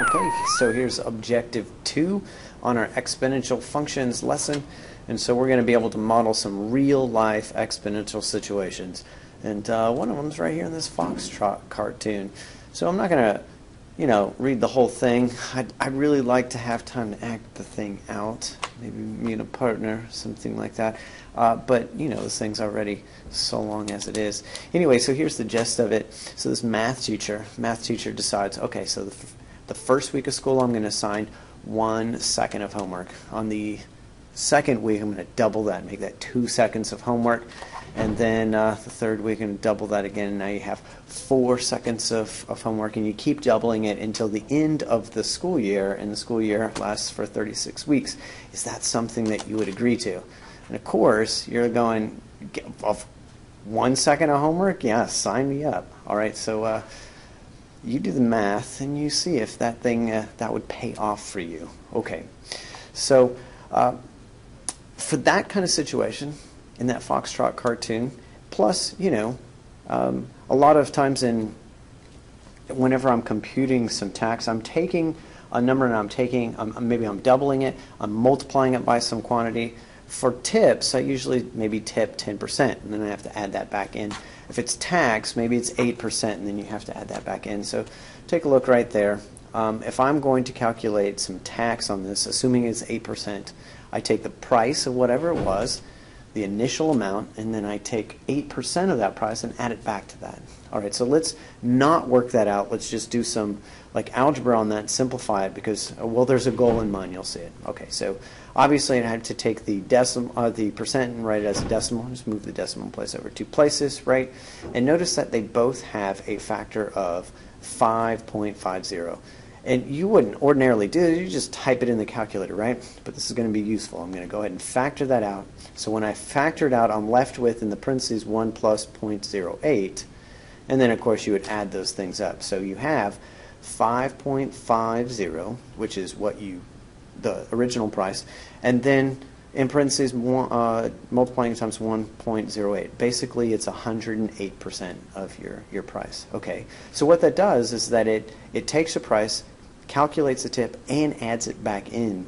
Okay, so here's objective two on our exponential functions lesson. And so we're going to be able to model some real life exponential situations. And uh, one of them is right here in this Foxtrot cartoon. So I'm not going to, you know, read the whole thing. I'd, I'd really like to have time to act the thing out. Maybe meet a partner, something like that. Uh, but, you know, this thing's already so long as it is. Anyway, so here's the gist of it. So this math teacher, math teacher decides, okay, so the, the first week of school I'm going to assign one second of homework. On the second week, I'm going to double that, make that two seconds of homework. And then uh, the third week, I'm going to double that again. Now you have four seconds of, of homework, and you keep doubling it until the end of the school year, and the school year lasts for 36 weeks. Is that something that you would agree to? And of course, you're going, one second of homework? Yeah, sign me up. All right, so uh, you do the math and you see if that thing, uh, that would pay off for you. Okay, so uh, for that kind of situation, in that Foxtrot cartoon. Plus, you know, um, a lot of times in whenever I'm computing some tax, I'm taking a number and I'm taking, um, maybe I'm doubling it, I'm multiplying it by some quantity. For tips, I usually maybe tip 10%, and then I have to add that back in. If it's tax, maybe it's 8%, and then you have to add that back in. So take a look right there. Um, if I'm going to calculate some tax on this, assuming it's 8%, I take the price of whatever it was, the initial amount, and then I take 8% of that price and add it back to that. All right, so let's not work that out. Let's just do some like algebra on that and simplify it because, uh, well, there's a goal in mind. You'll see it. Okay, so obviously I had to take the decimal, uh, the percent and write it as a decimal. Just move the decimal place over two places, right? And notice that they both have a factor of 5.50. And you wouldn't ordinarily do it, you just type it in the calculator, right? But this is going to be useful. I'm going to go ahead and factor that out. So when I factor it out, I'm left with, in the parentheses, 1 plus 0.08. And then, of course, you would add those things up. So you have 5.50, which is what you, the original price, and then in parentheses, uh, multiplying times 1.08. Basically, it's 108% of your, your price. Okay, so what that does is that it, it takes a price, calculates the tip, and adds it back in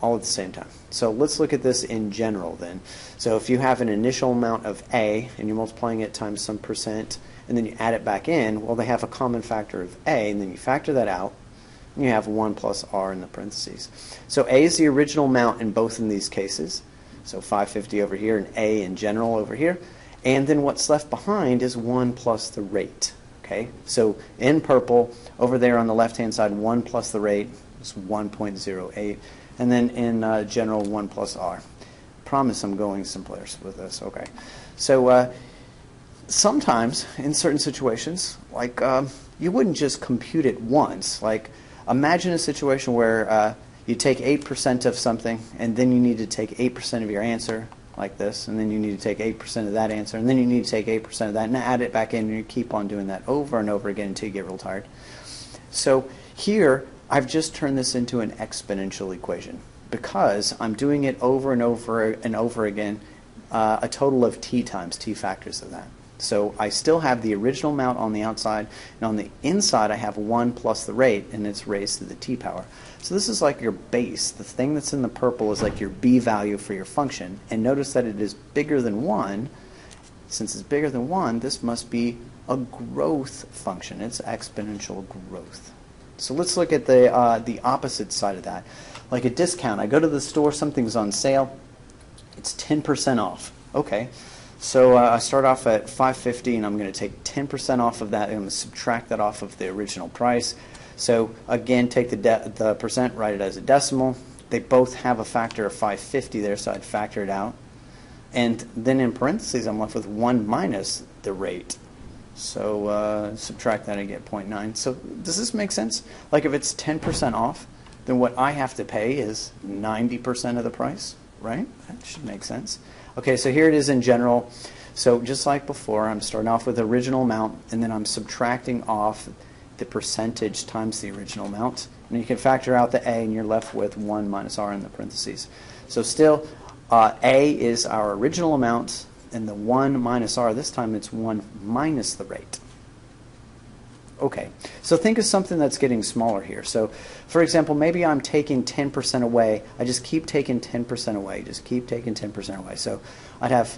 all at the same time. So let's look at this in general then. So if you have an initial amount of A and you're multiplying it times some percent and then you add it back in, well, they have a common factor of A and then you factor that out and you have 1 plus R in the parentheses. So A is the original amount in both in these cases. So 550 over here and A in general over here. And then what's left behind is 1 plus the rate. Okay, so in purple, over there on the left-hand side, 1 plus the rate is 1.08. And then in uh, general, 1 plus R. Promise I'm going simpler with this. Okay, so uh, sometimes in certain situations, like um, you wouldn't just compute it once. Like imagine a situation where uh, you take 8% of something, and then you need to take 8% of your answer, like this, and then you need to take 8% of that answer, and then you need to take 8% of that, and add it back in, and you keep on doing that over and over again until you get real tired. So here, I've just turned this into an exponential equation because I'm doing it over and over and over again, uh, a total of t times t factors of that. So I still have the original amount on the outside, and on the inside I have 1 plus the rate, and it's raised to the t power. So this is like your base. The thing that's in the purple is like your b value for your function. And notice that it is bigger than 1. Since it's bigger than 1, this must be a growth function. It's exponential growth. So let's look at the, uh, the opposite side of that. Like a discount. I go to the store, something's on sale, it's 10% off. Okay. So uh, I start off at 550 and I'm going to take 10% off of that. I'm going to subtract that off of the original price. So again, take the, the percent, write it as a decimal. They both have a factor of 550 there, so I'd factor it out. And then in parentheses, I'm left with 1 minus the rate. So uh, subtract that and get 0.9. So does this make sense? Like if it's 10% off, then what I have to pay is 90% of the price, right? That should make sense. Okay, so here it is in general. So just like before, I'm starting off with the original amount, and then I'm subtracting off the percentage times the original amount. And you can factor out the A, and you're left with 1 minus R in the parentheses. So still, uh, A is our original amount, and the 1 minus R, this time it's 1 minus the rate. Okay, so think of something that's getting smaller here. So, for example, maybe I'm taking 10% away. I just keep taking 10% away. Just keep taking 10% away. So I'd have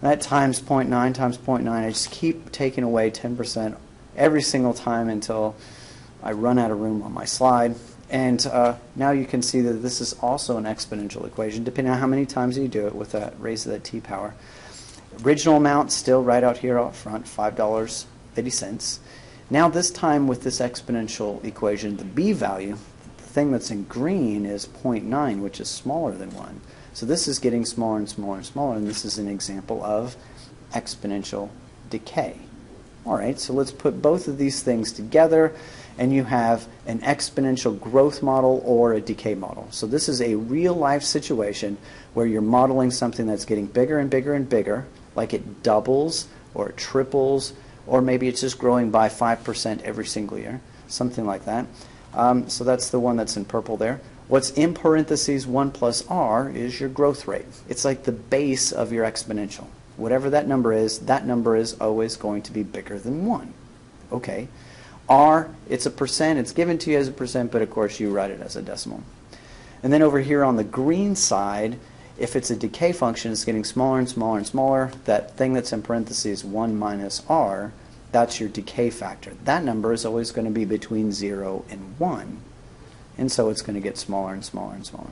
that times 0.9 times 0.9. I just keep taking away 10% every single time until I run out of room on my slide. And uh, now you can see that this is also an exponential equation, depending on how many times you do it with that raise to the t power. Original amount still right out here up front, $5.50. Now this time with this exponential equation, the b value, the thing that's in green is 0.9, which is smaller than 1. So this is getting smaller and smaller and smaller, and this is an example of exponential decay. All right, so let's put both of these things together, and you have an exponential growth model or a decay model. So this is a real life situation where you're modeling something that's getting bigger and bigger and bigger, like it doubles or it triples or maybe it's just growing by 5% every single year, something like that. Um, so that's the one that's in purple there. What's in parentheses 1 plus r is your growth rate. It's like the base of your exponential. Whatever that number is, that number is always going to be bigger than 1. Okay. R, it's a percent. It's given to you as a percent, but of course you write it as a decimal. And then over here on the green side, if it's a decay function, it's getting smaller and smaller and smaller. That thing that's in parentheses 1 minus r, that's your decay factor. That number is always going to be between 0 and 1. And so it's going to get smaller and smaller and smaller.